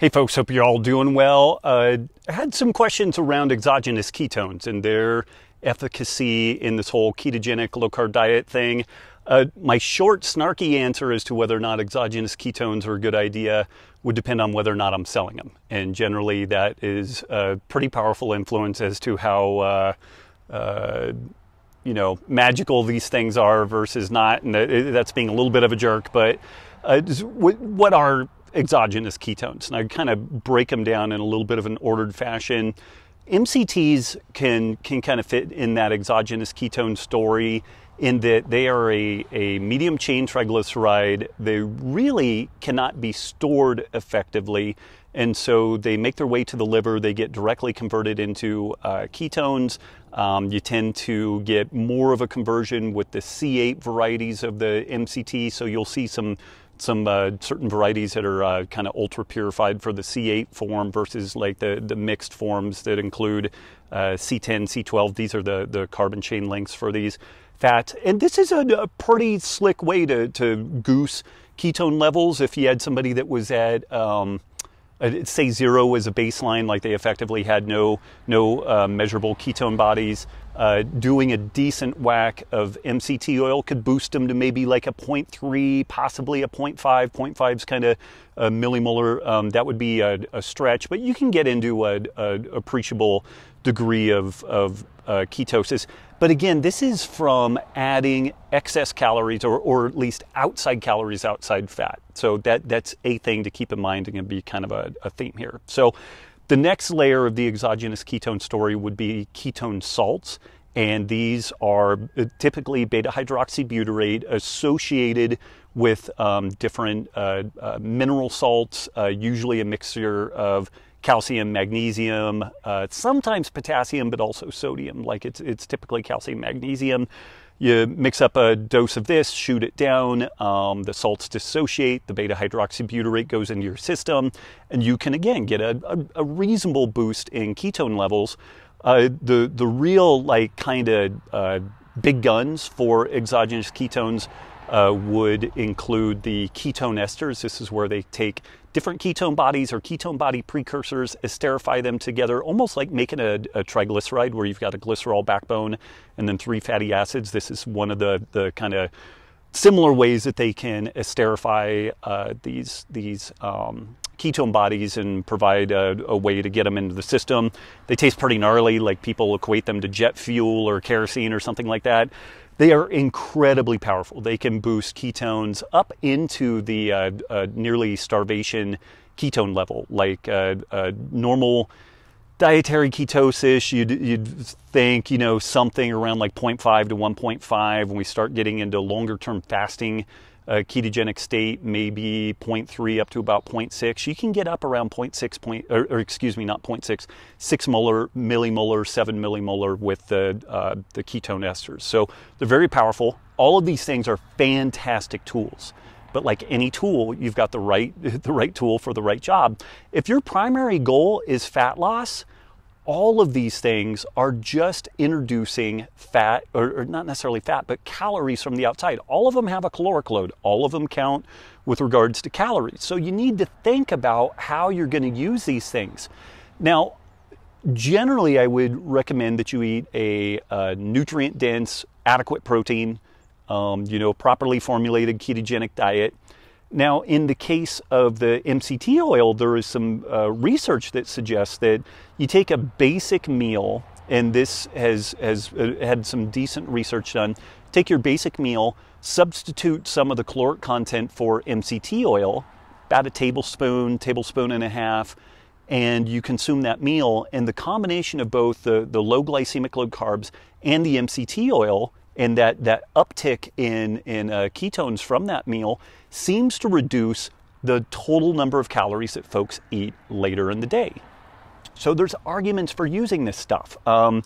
Hey folks, hope you're all doing well. Uh, I had some questions around exogenous ketones and their efficacy in this whole ketogenic low carb diet thing. Uh, my short, snarky answer as to whether or not exogenous ketones are a good idea would depend on whether or not I'm selling them. And generally, that is a pretty powerful influence as to how. Uh, uh you know, magical these things are versus not, and that's being a little bit of a jerk. But uh, what are exogenous ketones. And I kind of break them down in a little bit of an ordered fashion. MCTs can, can kind of fit in that exogenous ketone story in that they are a, a medium chain triglyceride. They really cannot be stored effectively. And so they make their way to the liver, they get directly converted into uh, ketones. Um, you tend to get more of a conversion with the C8 varieties of the MCT, so you'll see some some uh, certain varieties that are uh, kind of ultra purified for the C8 form versus like the, the mixed forms that include uh, C10, C12. These are the, the carbon chain lengths for these fats. And this is a, a, pretty slick way to, to goose ketone levels. If you had somebody that was at, um, say zero as a baseline, like they effectively had no, no uh, measurable ketone bodies, uh, doing a decent whack of MCT oil could boost them to maybe like a 0.3, possibly a 0.5. 0.5 is kind of a millimolar. Um, that would be a, a, stretch, but you can get into a, a appreciable degree of, of uh, ketosis. But again, this is from adding excess calories or, or at least outside calories outside fat. So that, that's a thing to keep in mind and be kind of a, a theme here. So the next layer of the exogenous ketone story would be ketone salts. And these are typically beta hydroxybutyrate associated with um, different uh, uh, mineral salts, uh, usually a mixture of calcium, magnesium, uh, sometimes potassium, but also sodium. Like it's, it's typically calcium, magnesium. You mix up a dose of this, shoot it down, um, the salts dissociate, the beta hydroxybutyrate goes into your system, and you can again get a, a, a reasonable boost in ketone levels. Uh, the, the real, like, kind of uh, big guns for exogenous ketones uh, would include the ketone esters. This is where they take different ketone bodies or ketone body precursors, esterify them together, almost like making a, a, triglyceride where you've got a glycerol backbone and then three fatty acids. This is one of the, the kind of similar ways that they can esterify uh, these, these um, ketone bodies and provide a, a, way to get them into the system. They taste pretty gnarly, like people equate them to jet fuel or kerosene or something like that. They are incredibly powerful. They can boost ketones up into the uh, uh, nearly starvation ketone level, like uh, uh normal dietary ketosis. You'd, you'd think, you know, something around like 0.5 to 1.5. When we start getting into longer term fasting, a ketogenic state, maybe 0.3 up to about 0.6. You can get up around 0.6, point, or, or excuse me, not 0.6, 6 molar, millimolar, 7 millimolar with the, uh, the ketone esters. So they're very powerful. All of these things are fantastic tools. But like any tool, you've got the right, the right tool for the right job. If your primary goal is fat loss, all of these things are just introducing fat, or, or, not necessarily fat, but calories from the outside. All of them have a caloric load, all of them count with regards to calories. So you need to think about how you're going to use these things. Now, generally, I would recommend that you eat a, a nutrient dense, adequate protein, um, you know, properly formulated ketogenic diet. Now, in the case of the MCT oil, there is some uh, research that suggests that you take a basic meal, and this has, has uh, had some decent research done. Take your basic meal, substitute some of the caloric content for MCT oil, about a tablespoon, tablespoon and a half, and you consume that meal. And the combination of both the, the low glycemic load carbs and the MCT oil and that, that uptick in, in uh, ketones from that meal seems to reduce the total number of calories that folks eat later in the day. So there's arguments for using this stuff. Um,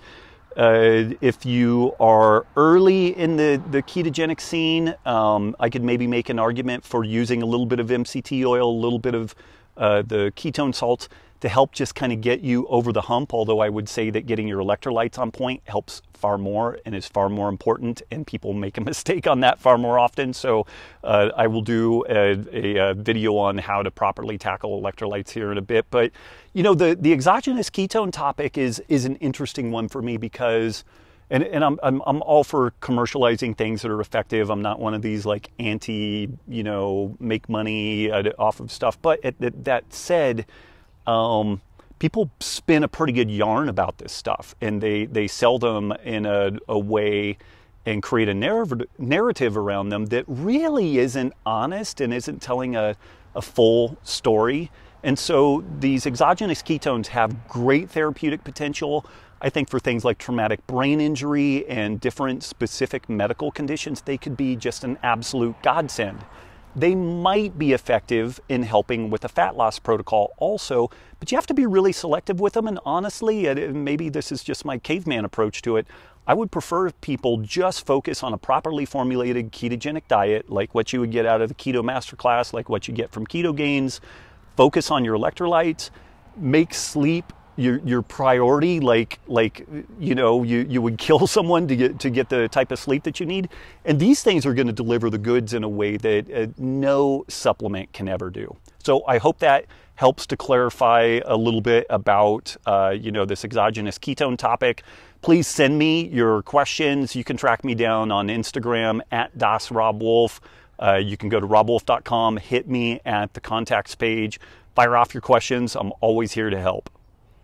uh, if you are early in the, the ketogenic scene, um, I could maybe make an argument for using a little bit of MCT oil, a little bit of uh, the ketone salts to help just kind of get you over the hump. Although I would say that getting your electrolytes on point helps far more and is far more important, and people make a mistake on that far more often. So uh, I will do a, a, a, video on how to properly tackle electrolytes here in a bit. But you know, the the exogenous ketone topic is is an interesting one for me because. And, and I'm, I'm, I'm all for commercializing things that are effective. I'm not one of these like anti, you know, make money off of stuff. But it, that said, um, people spin a pretty good yarn about this stuff and they, they sell them in a, a way and create a narrative, narrative around them that really isn't honest and isn't telling a, a full story. And so these exogenous ketones have great therapeutic potential. I think for things like traumatic brain injury and different specific medical conditions, they could be just an absolute godsend. They might be effective in helping with a fat loss protocol also, but you have to be really selective with them. And honestly, maybe this is just my caveman approach to it. I would prefer if people just focus on a properly formulated ketogenic diet, like what you would get out of the Keto Masterclass, like what you get from Ketogains. Focus on your electrolytes, make sleep your your priority like like you know you you would kill someone to get to get the type of sleep that you need. And these things are going to deliver the goods in a way that uh, no supplement can ever do. So i hope that helps to clarify a little bit about uh, you know this exogenous ketone topic. Please send me your questions. You can track me down on instagram at das robb wolf uh, you can go to robbwolf.com hit me at the contacts page fire off your questions. I'm always here to help